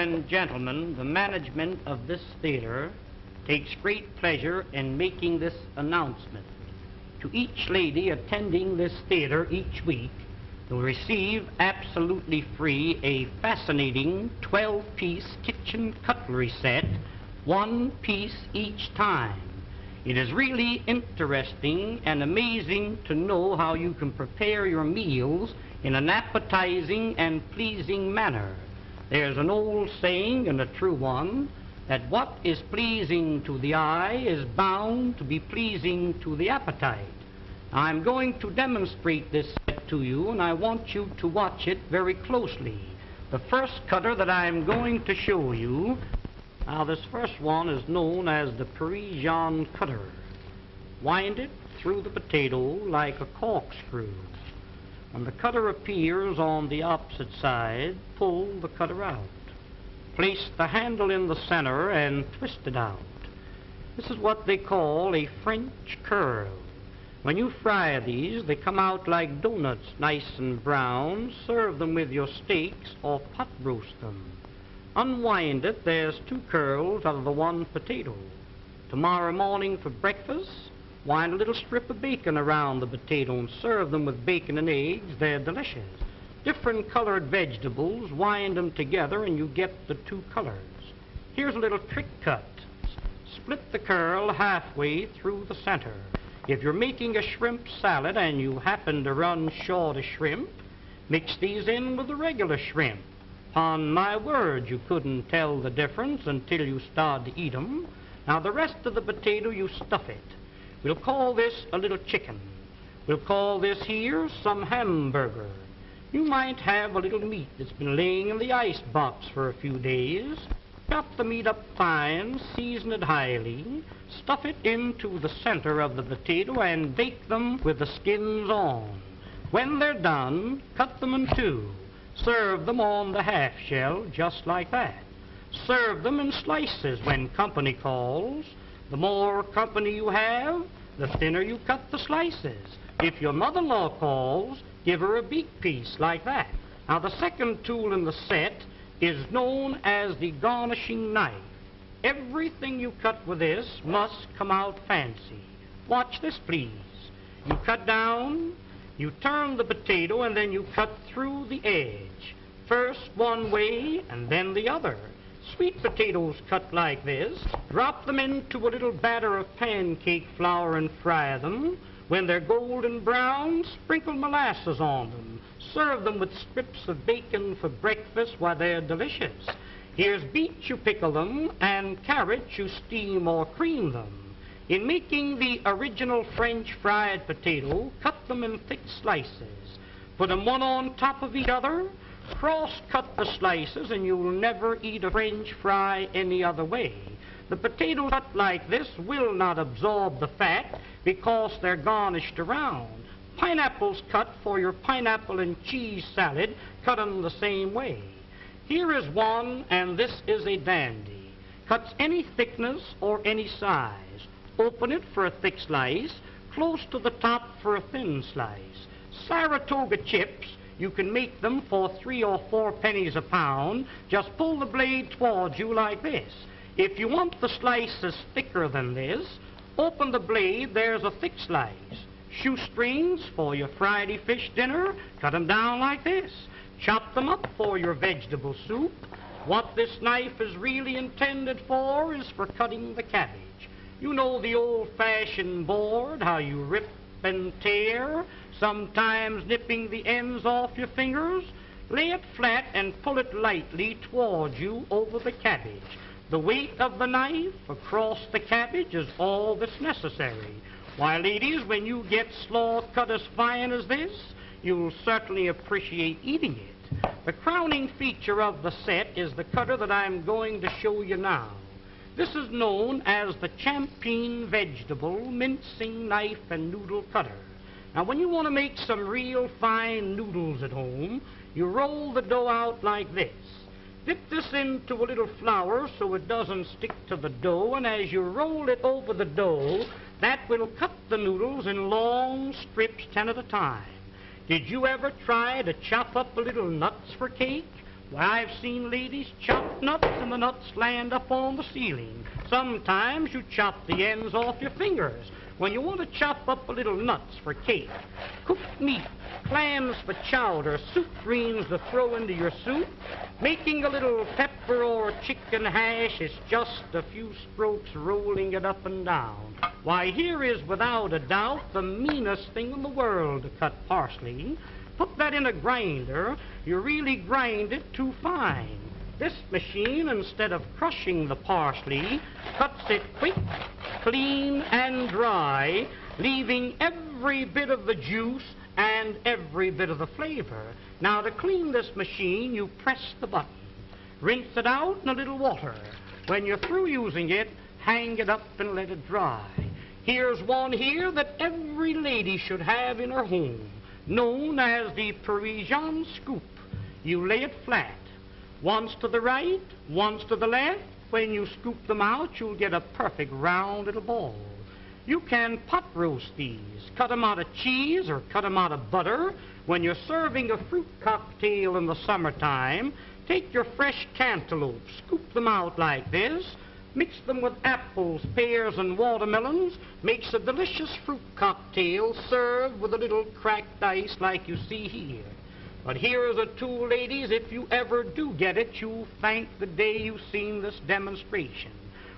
and gentlemen, the management of this theater takes great pleasure in making this announcement. To each lady attending this theater each week, will receive absolutely free a fascinating 12-piece kitchen cutlery set, one piece each time. It is really interesting and amazing to know how you can prepare your meals in an appetizing and pleasing manner. There's an old saying, and a true one, that what is pleasing to the eye is bound to be pleasing to the appetite. I'm going to demonstrate this set to you, and I want you to watch it very closely. The first cutter that I'm going to show you, now this first one is known as the Parisian cutter. Wind it through the potato like a corkscrew. When the cutter appears on the opposite side, pull the cutter out. Place the handle in the center and twist it out. This is what they call a French curl. When you fry these, they come out like donuts, nice and brown. Serve them with your steaks or pot roast them. Unwind it, there's two curls out of the one potato. Tomorrow morning for breakfast, wind a little strip of bacon around the potato and serve them with bacon and eggs. They're delicious. Different colored vegetables, wind them together and you get the two colors. Here's a little trick cut. Split the curl halfway through the center. If you're making a shrimp salad and you happen to run short of shrimp, mix these in with the regular shrimp. On my word, you couldn't tell the difference until you start to eat 'em. Now, the rest of the potato, you stuff it. We'll call this a little chicken. We'll call this here some hamburger. You might have a little meat that's been laying in the ice box for a few days. Chop the meat up fine, season it highly, stuff it into the center of the potato and bake them with the skins on. When they're done, cut them in two. Serve them on the half shell just like that. Serve them in slices when company calls. The more company you have, the thinner you cut the slices. If your mother-in-law calls, give her a beak piece like that. Now, the second tool in the set is known as the garnishing knife. Everything you cut with this must come out fancy. Watch this, please. You cut down, you turn the potato, and then you cut through the edge. First one way, and then the other. Sweet potatoes cut like this, drop them into a little batter of pancake flour and fry them. When they're golden brown, sprinkle molasses on them. Serve them with strips of bacon for breakfast while they're delicious. Here's beets, you pickle them, and carrots, you steam or cream them. In making the original French fried potato, cut them in thick slices. Put them one on top of each other. Cross-cut the slices, and you'll never eat a French fry any other way. The potatoes cut like this will not absorb the fat because they're garnished around. Pineapples cut for your pineapple and cheese salad, cut in the same way. Here is one, and this is a dandy. Cuts any thickness or any size. Open it for a thick slice, close to the top for a thin slice. Saratoga chips, you can make them for three or four pennies a pound. Just pull the blade towards you like this. If you want the slices thicker than this, open the blade, there's a thick slice shoestrings for your Friday fish dinner. Cut them down like this. Chop them up for your vegetable soup. What this knife is really intended for is for cutting the cabbage. You know the old-fashioned board, how you rip and tear, sometimes nipping the ends off your fingers. Lay it flat and pull it lightly towards you over the cabbage. The weight of the knife across the cabbage is all that's necessary. Why, ladies, when you get slaw cut as fine as this, you'll certainly appreciate eating it. The crowning feature of the set is the cutter that I'm going to show you now. This is known as the Champeen Vegetable Mincing Knife and Noodle Cutter. Now, when you want to make some real fine noodles at home, you roll the dough out like this. Dip this into a little flour so it doesn't stick to the dough, and as you roll it over the dough, that will cut the noodles in long strips, ten at a time. Did you ever try to chop up a little nuts for cake? I've seen ladies chop nuts and the nuts land up on the ceiling. Sometimes you chop the ends off your fingers when you want to chop up a little nuts for cake, cooked meat, clams for chowder, soup greens to throw into your soup, making a little pepper or chicken hash is just a few strokes rolling it up and down. Why, here is without a doubt the meanest thing in the world to cut parsley. Put that in a grinder, you really grind it too fine. This machine, instead of crushing the parsley, cuts it quick, clean, and dry, leaving every bit of the juice and every bit of the flavor. Now, to clean this machine, you press the button. Rinse it out in a little water. When you're through using it, hang it up and let it dry. Here's one here that every lady should have in her home known as the Parisian scoop. You lay it flat, once to the right, once to the left. When you scoop them out, you'll get a perfect round little ball. You can pot roast these, cut them out of cheese or cut them out of butter. When you're serving a fruit cocktail in the summertime, take your fresh cantaloupe, scoop them out like this, Mix them with apples, pears, and watermelons. Makes a delicious fruit cocktail served with a little cracked ice like you see here. But here is a tool, ladies, if you ever do get it, you'll thank the day you've seen this demonstration.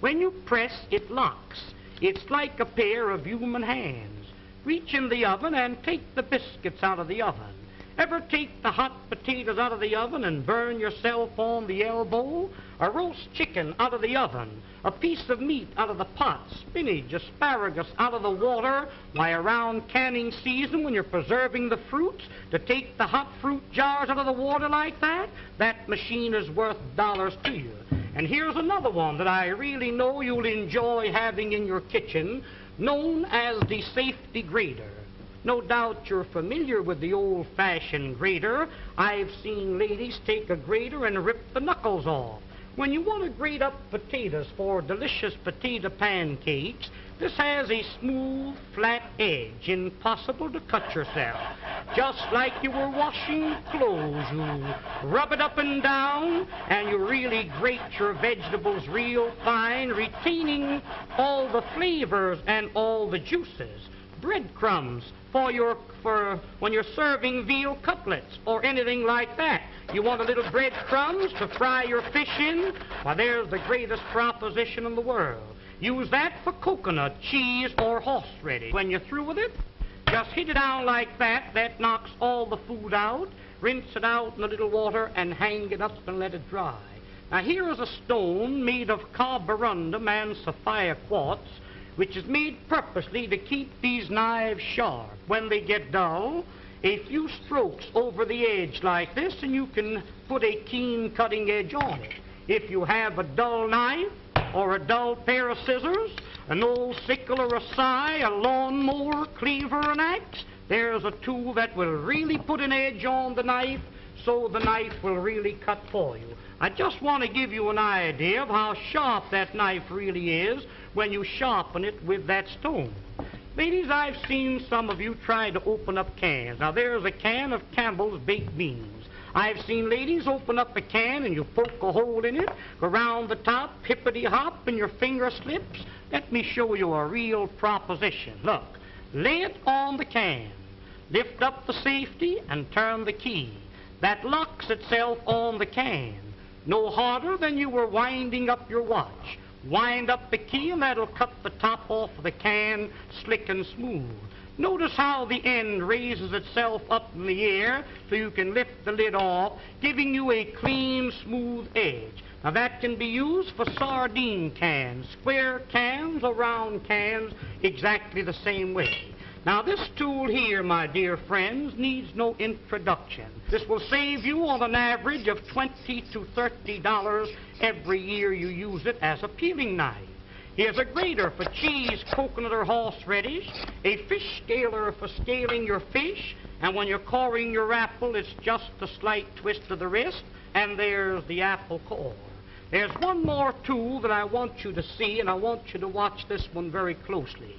When you press, it locks. It's like a pair of human hands. Reach in the oven and take the biscuits out of the oven. Ever take the hot potatoes out of the oven and burn yourself on the elbow? A roast chicken out of the oven, a piece of meat out of the pot, spinach, asparagus out of the water, why around canning season when you're preserving the fruits, to take the hot fruit jars out of the water like that, that machine is worth dollars to you. And here's another one that I really know you'll enjoy having in your kitchen, known as the safety grater. No doubt you're familiar with the old-fashioned grater. I've seen ladies take a grater and rip the knuckles off. When you want to grate up potatoes for delicious potato pancakes, this has a smooth, flat edge, impossible to cut yourself. Just like you were washing clothes, you rub it up and down, and you really grate your vegetables real fine, retaining all the flavors and all the juices. Breadcrumbs, for your for when you're serving veal cutlets or anything like that. You want a little breadcrumbs to fry your fish in? Why, there's the greatest proposition in the world. Use that for coconut, cheese, or horseradish. When you're through with it, just heat it down like that. That knocks all the food out. Rinse it out in a little water and hang it up and let it dry. Now, here is a stone made of carborundum and sapphire quartz which is made purposely to keep these knives sharp. When they get dull, a few strokes over the edge like this, and you can put a keen cutting edge on it. If you have a dull knife or a dull pair of scissors, an old sickle or a scythe, a lawnmower, cleaver, an axe, there's a tool that will really put an edge on the knife so the knife will really cut for you. I just want to give you an idea of how sharp that knife really is when you sharpen it with that stone. Ladies, I've seen some of you try to open up cans. Now, there's a can of Campbell's baked beans. I've seen ladies open up a can and you poke a hole in it, around the top, hippity hop, and your finger slips. Let me show you a real proposition. Look, lay it on the can, lift up the safety, and turn the key. That locks itself on the can. No harder than you were winding up your watch. Wind up the key and that'll cut the top off of the can slick and smooth. Notice how the end raises itself up in the air so you can lift the lid off, giving you a clean, smooth edge. Now that can be used for sardine cans, square cans or round cans, exactly the same way. Now this tool here, my dear friends, needs no introduction. This will save you on an average of 20 to $30 every year you use it as a peeling knife. Here's a grater for cheese, coconut, or horseradish, a fish scaler for scaling your fish, and when you're coring your apple, it's just a slight twist of the wrist, and there's the apple core. There's one more tool that I want you to see, and I want you to watch this one very closely.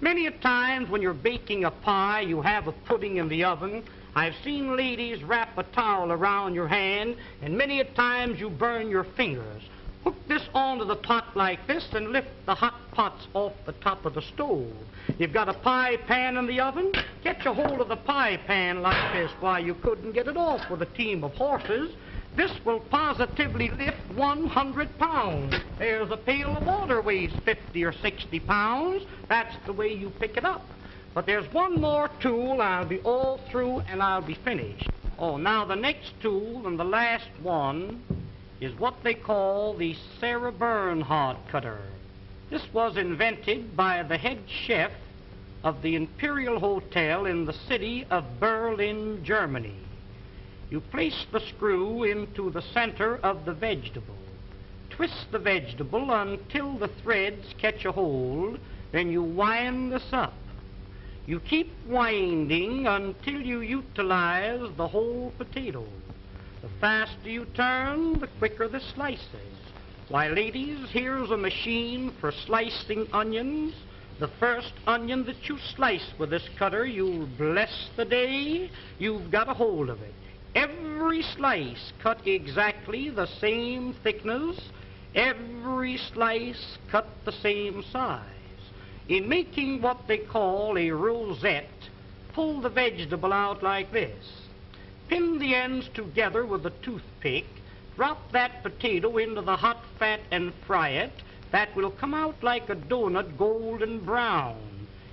Many a times when you're baking a pie, you have a pudding in the oven. I've seen ladies wrap a towel around your hand, and many a times you burn your fingers. Hook this onto the pot like this and lift the hot pots off the top of the stove. You've got a pie pan in the oven? Get a hold of the pie pan like this. Why, you couldn't get it off with a team of horses. This will positively lift 100 pounds. There's a pail of water weighs 50 or 60 pounds. That's the way you pick it up. But there's one more tool. I'll be all through and I'll be finished. Oh, now the next tool and the last one is what they call the Sarah Bernhardt cutter. This was invented by the head chef of the Imperial Hotel in the city of Berlin, Germany. You place the screw into the center of the vegetable. Twist the vegetable until the threads catch a hold, then you wind this up. You keep winding until you utilize the whole potato. The faster you turn, the quicker the slices. Why, ladies, here's a machine for slicing onions. The first onion that you slice with this cutter, you'll bless the day you've got a hold of it. Every slice cut exactly the same thickness, every slice cut the same size. In making what they call a rosette, pull the vegetable out like this. Pin the ends together with a toothpick. Drop that potato into the hot fat and fry it. That will come out like a donut golden brown.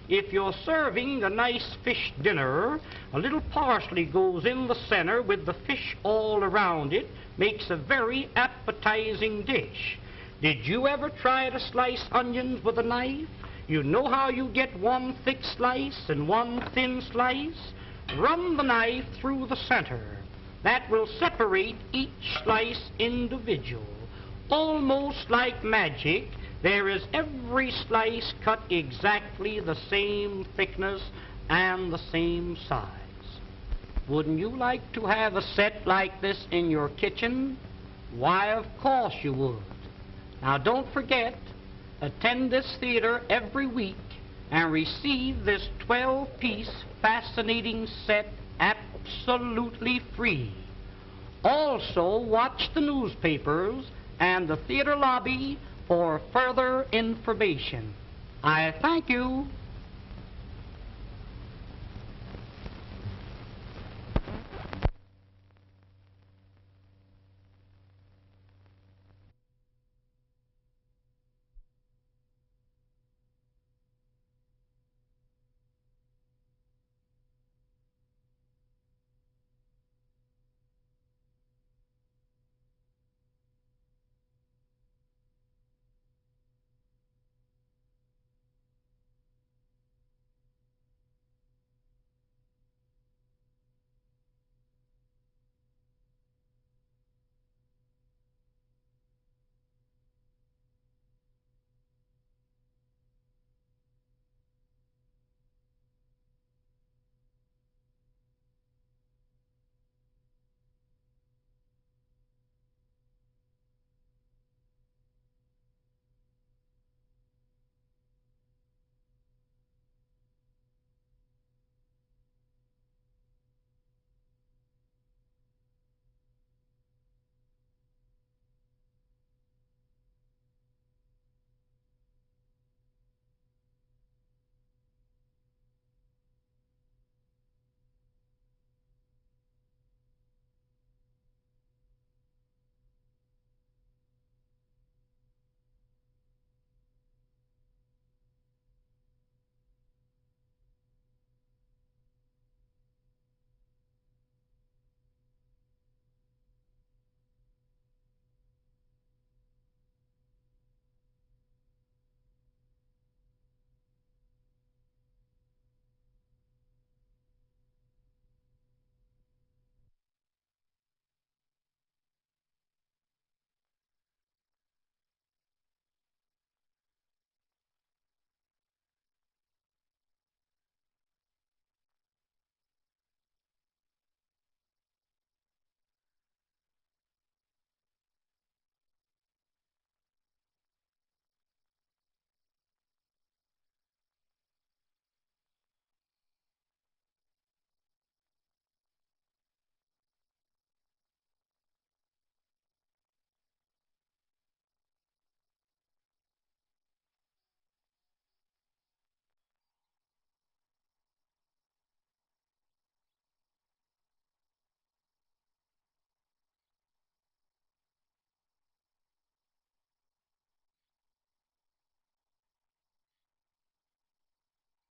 If you're serving a nice fish dinner, a little parsley goes in the center with the fish all around it, makes a very appetizing dish. Did you ever try to slice onions with a knife? You know how you get one thick slice and one thin slice? Run the knife through the center. That will separate each slice individual. Almost like magic, there is every slice cut exactly the same thickness and the same size. Wouldn't you like to have a set like this in your kitchen? Why, of course you would. Now don't forget, attend this theater every week and receive this 12-piece fascinating set absolutely free. Also, watch the newspapers and the theater lobby for further information. I thank you.